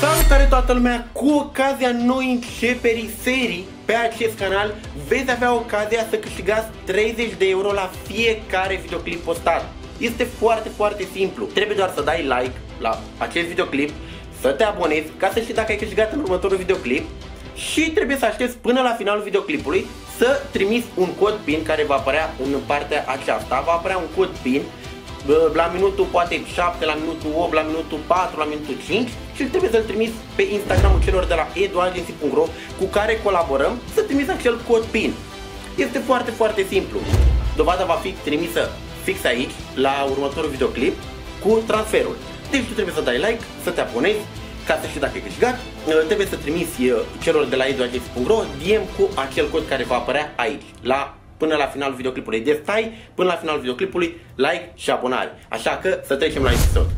Salutare toată lumea! Cu ocazia noi începerii serii pe acest canal veți avea ocazia să câștigați 30 de euro la fiecare videoclip postat. Este foarte, foarte simplu. Trebuie doar să dai like la acest videoclip, să te abonezi ca să știi dacă ai câștigat în următorul videoclip și trebuie să aștepți până la finalul videoclipului să trimiți un cod PIN care va apărea în partea aceasta. Va apărea un cod PIN la minutul poate 7, la minutul 8, la minutul 4, la minutul 5 și trebuie să-l trimiți pe Instagramul celor de la eduagency.ro cu care colaborăm să trimiți acel cod PIN. Este foarte, foarte simplu. Dovada va fi trimisă fix aici, la următorul videoclip, cu transferul. Deci tu trebuie să dai like, să te abonezi, ca să știi dacă ai câștigat, trebuie să trimiți uh, celor de la eduagency.ro DM cu acel cod care va apărea aici, la până la finalul videoclipului. Deci stai până la finalul videoclipului, like și abonare. Așa că să trecem la episod.